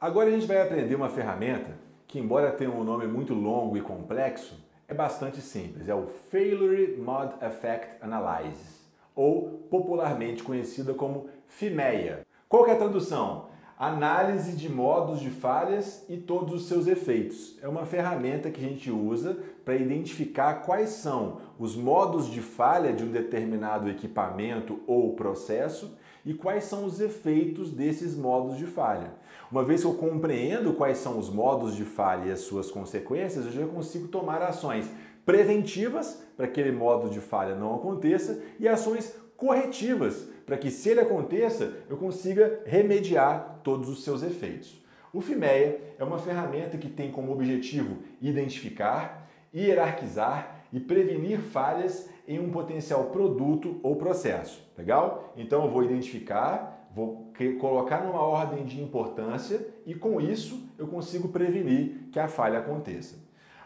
Agora a gente vai aprender uma ferramenta que, embora tenha um nome muito longo e complexo, é bastante simples. É o Failure Mod Effect Analysis, ou popularmente conhecida como FIMEA. Qual é a tradução? Análise de modos de falhas e todos os seus efeitos. É uma ferramenta que a gente usa para identificar quais são os modos de falha de um determinado equipamento ou processo e quais são os efeitos desses modos de falha. Uma vez que eu compreendo quais são os modos de falha e as suas consequências, eu já consigo tomar ações preventivas para que aquele modo de falha não aconteça e ações corretivas para que, se ele aconteça, eu consiga remediar todos os seus efeitos. O FIMEA é uma ferramenta que tem como objetivo identificar, hierarquizar e prevenir falhas em um potencial produto ou processo. Legal? Então eu vou identificar, vou colocar numa ordem de importância e com isso eu consigo prevenir que a falha aconteça.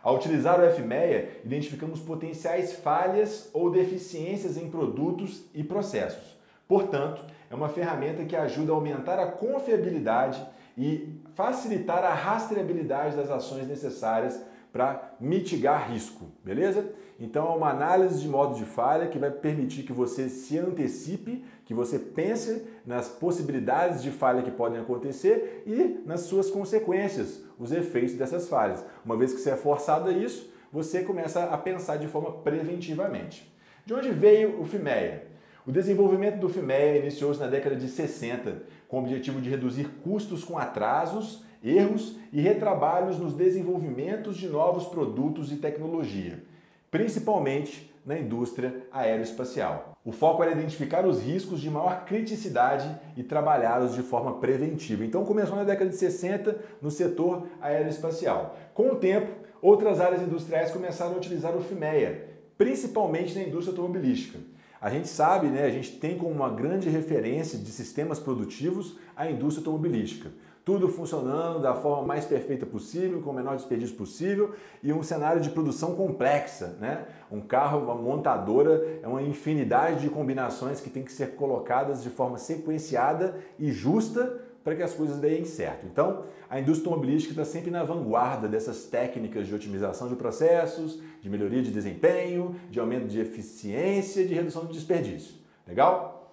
Ao utilizar o FMEA, identificamos potenciais falhas ou deficiências em produtos e processos. Portanto, é uma ferramenta que ajuda a aumentar a confiabilidade e facilitar a rastreabilidade das ações necessárias para mitigar risco, beleza? Então é uma análise de modo de falha que vai permitir que você se antecipe, que você pense nas possibilidades de falha que podem acontecer e nas suas consequências, os efeitos dessas falhas. Uma vez que você é forçado a isso, você começa a pensar de forma preventivamente. De onde veio o FIMEA? O desenvolvimento do FIMEA iniciou-se na década de 60, com o objetivo de reduzir custos com atrasos erros e retrabalhos nos desenvolvimentos de novos produtos e tecnologia, principalmente na indústria aeroespacial. O foco era identificar os riscos de maior criticidade e trabalhá-los de forma preventiva. Então começou na década de 60 no setor aeroespacial. Com o tempo, outras áreas industriais começaram a utilizar o FIMEA, principalmente na indústria automobilística. A gente sabe, né, a gente tem como uma grande referência de sistemas produtivos a indústria automobilística tudo funcionando da forma mais perfeita possível, com o menor desperdício possível e um cenário de produção complexa. Né? Um carro, uma montadora, é uma infinidade de combinações que tem que ser colocadas de forma sequenciada e justa para que as coisas deem certo. Então, a indústria automobilística está sempre na vanguarda dessas técnicas de otimização de processos, de melhoria de desempenho, de aumento de eficiência e de redução de desperdício. Legal?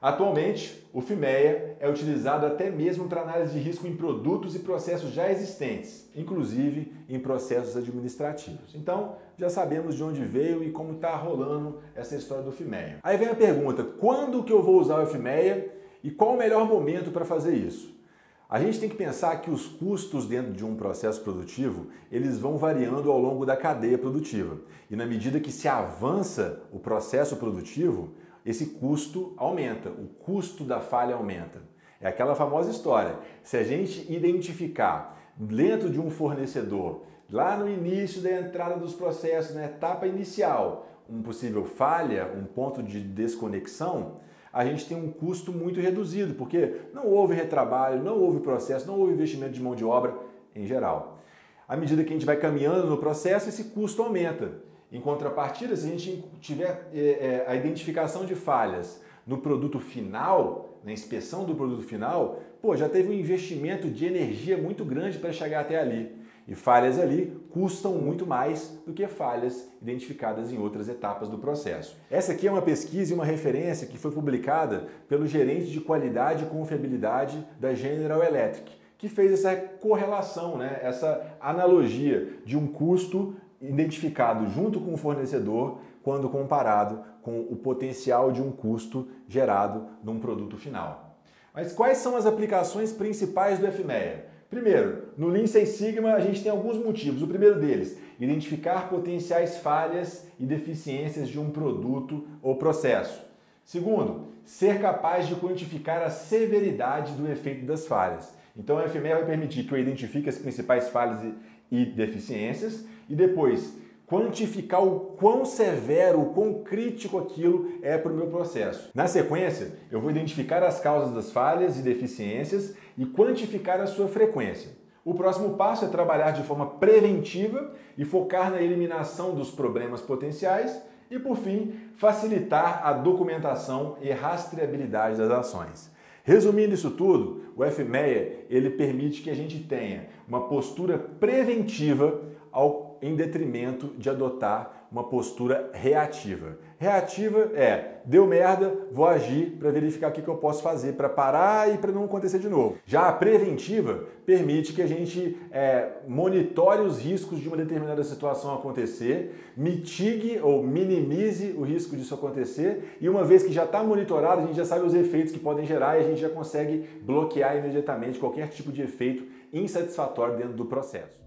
Atualmente, o FIMEA é utilizado até mesmo para análise de risco em produtos e processos já existentes, inclusive em processos administrativos. Então, já sabemos de onde veio e como está rolando essa história do FIMEA. Aí vem a pergunta, quando que eu vou usar o FIMEA e qual o melhor momento para fazer isso? A gente tem que pensar que os custos dentro de um processo produtivo, eles vão variando ao longo da cadeia produtiva. E na medida que se avança o processo produtivo, esse custo aumenta, o custo da falha aumenta. É aquela famosa história. Se a gente identificar dentro de um fornecedor, lá no início da entrada dos processos, na etapa inicial, um possível falha, um ponto de desconexão, a gente tem um custo muito reduzido, porque não houve retrabalho, não houve processo, não houve investimento de mão de obra em geral. À medida que a gente vai caminhando no processo, esse custo aumenta. Em contrapartida, se a gente tiver é, é, a identificação de falhas no produto final, na inspeção do produto final, pô, já teve um investimento de energia muito grande para chegar até ali. E falhas ali custam muito mais do que falhas identificadas em outras etapas do processo. Essa aqui é uma pesquisa e uma referência que foi publicada pelo gerente de qualidade e confiabilidade da General Electric, que fez essa correlação, né, essa analogia de um custo identificado junto com o fornecedor quando comparado com o potencial de um custo gerado num produto final. Mas quais são as aplicações principais do FMEA? Primeiro, no Lean Six Sigma a gente tem alguns motivos. O primeiro deles, identificar potenciais falhas e deficiências de um produto ou processo. Segundo, ser capaz de quantificar a severidade do efeito das falhas. Então, a FMEA vai permitir que eu identifique as principais falhas e deficiências e depois quantificar o quão severo, o quão crítico aquilo é para o meu processo. Na sequência, eu vou identificar as causas das falhas e deficiências e quantificar a sua frequência. O próximo passo é trabalhar de forma preventiva e focar na eliminação dos problemas potenciais e, por fim, facilitar a documentação e rastreabilidade das ações. Resumindo isso tudo, o FMEA ele permite que a gente tenha uma postura preventiva ao, em detrimento de adotar uma postura reativa. Reativa é, deu merda, vou agir para verificar o que, que eu posso fazer para parar e para não acontecer de novo. Já a preventiva permite que a gente é, monitore os riscos de uma determinada situação acontecer, mitigue ou minimize o risco disso acontecer e uma vez que já está monitorado, a gente já sabe os efeitos que podem gerar e a gente já consegue bloquear imediatamente qualquer tipo de efeito insatisfatório dentro do processo.